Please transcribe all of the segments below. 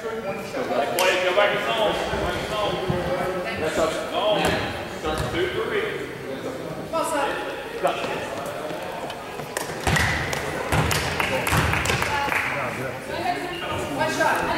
Go. Go back shot.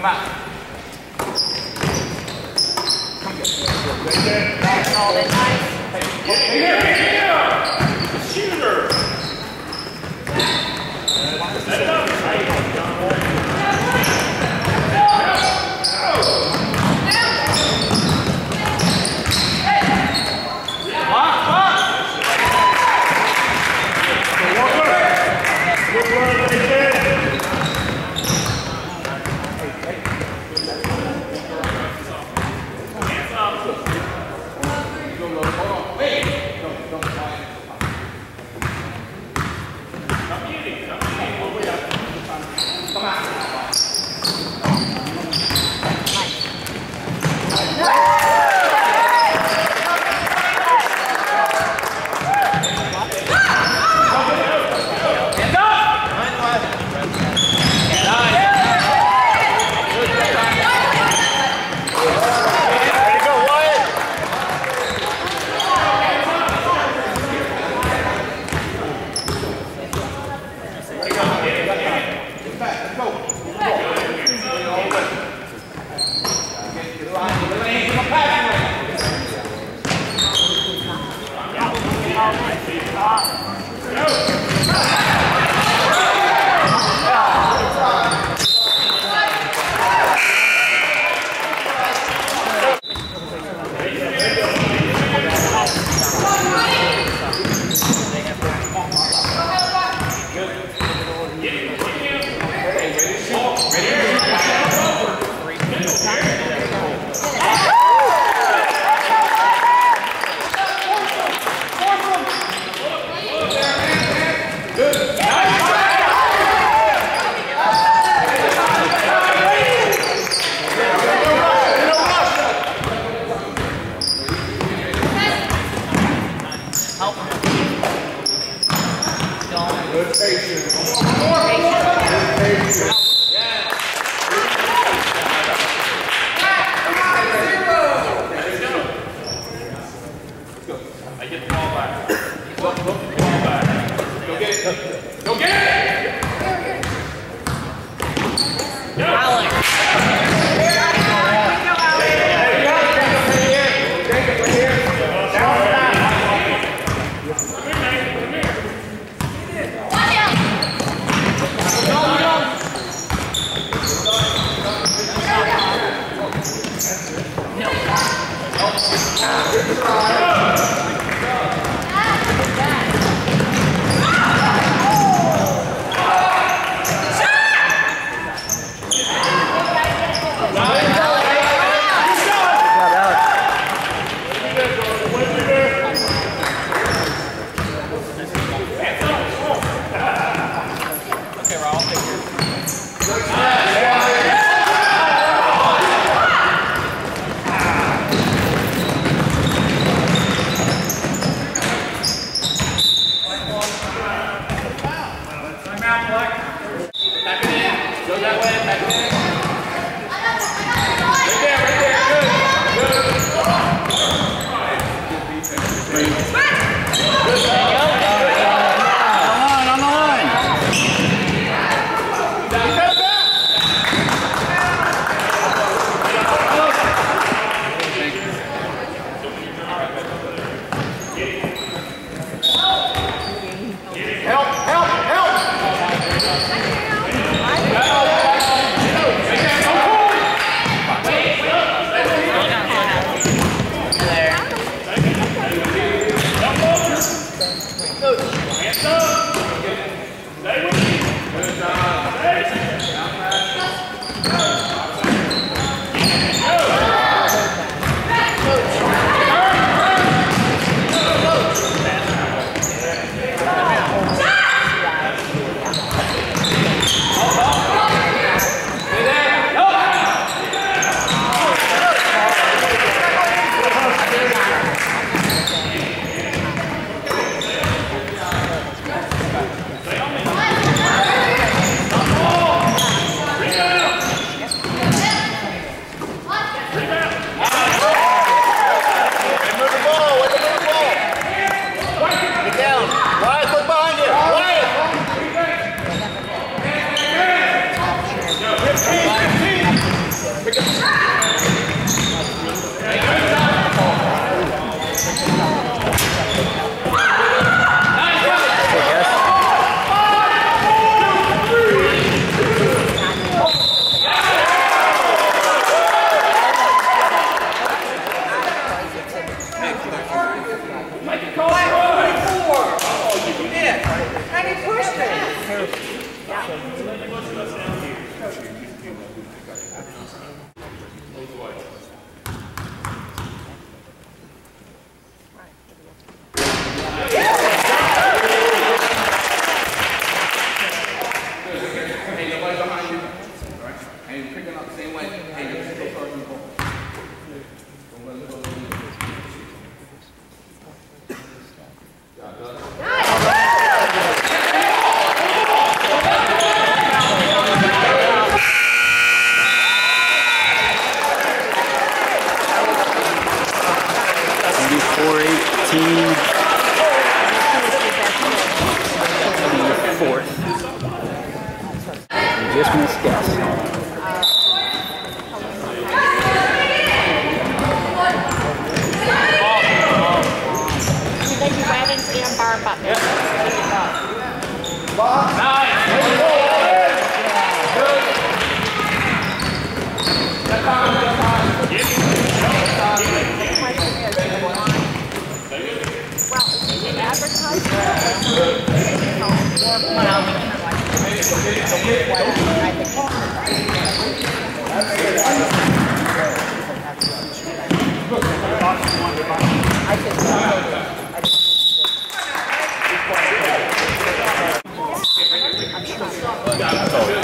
Come out. Come get it. Nice. Hey, Four Oh,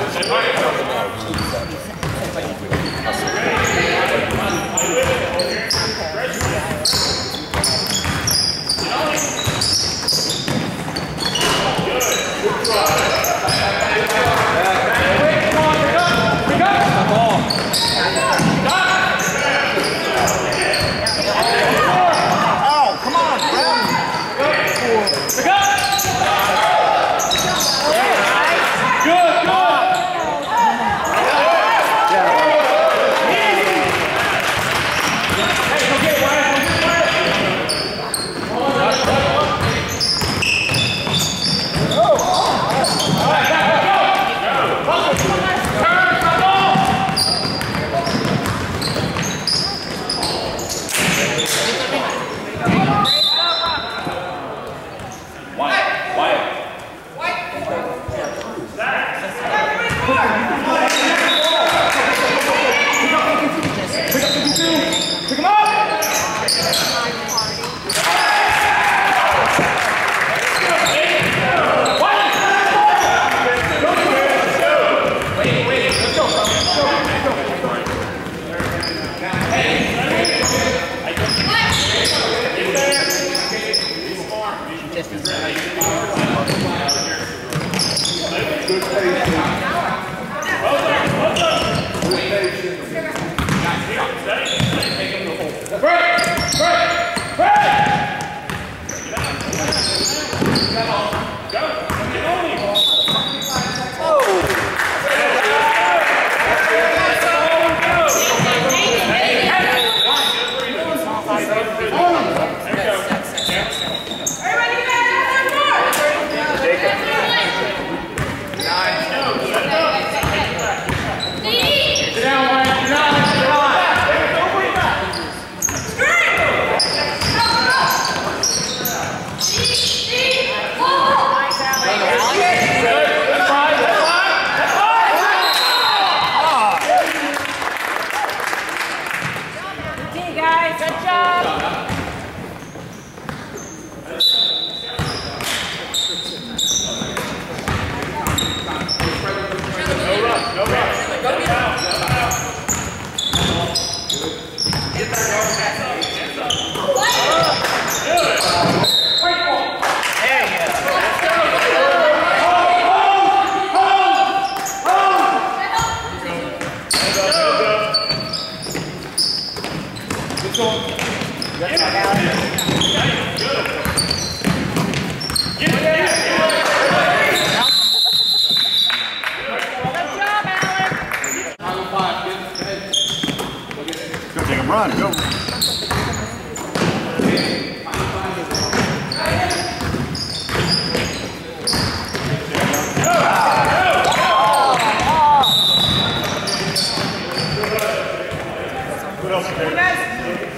Who else?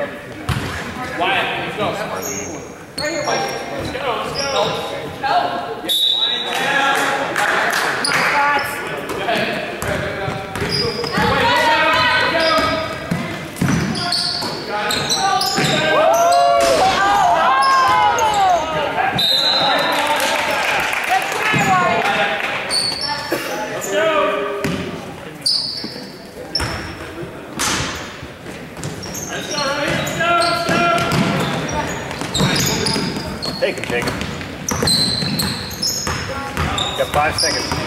On, go. Wyatt, let's go. Take seconds.